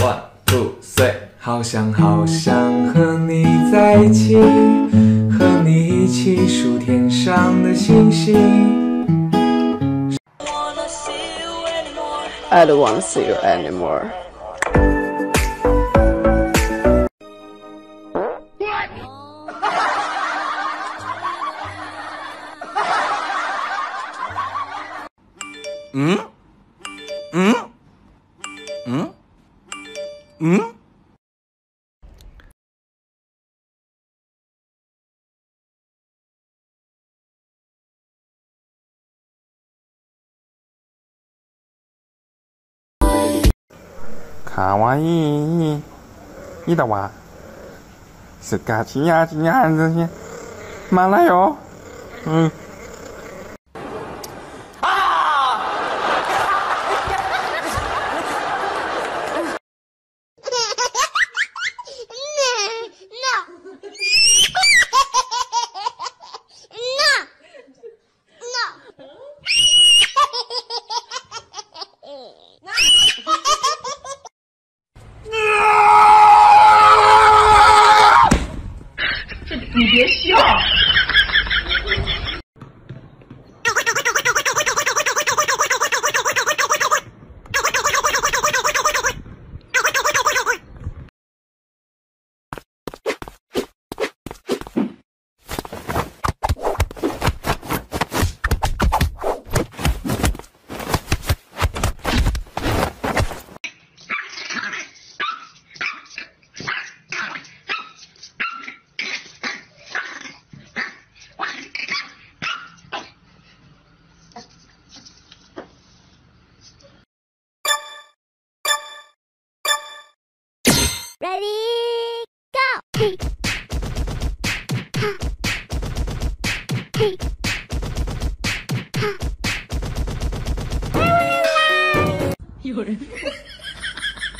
One two three，好想好想和你在一起，和你一起数天上的星星。I don't wanna see you anymore. What? 嗯。卡哇伊，你的娃，是嘎奇呀，奇呀，这些，马来哟，嗯。你别笑 Ready, go! 有人，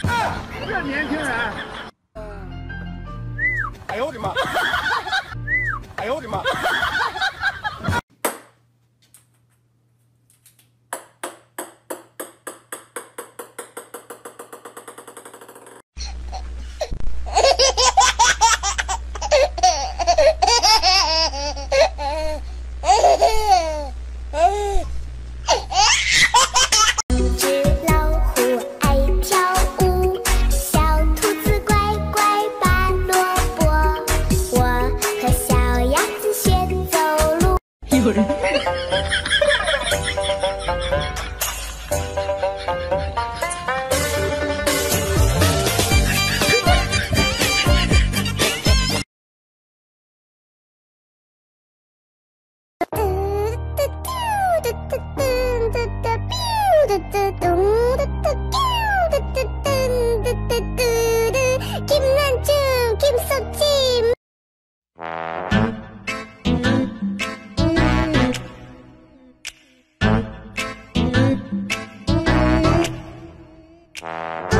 啊，这年轻人，哎呦我的妈！哎呦我的妈！Bye.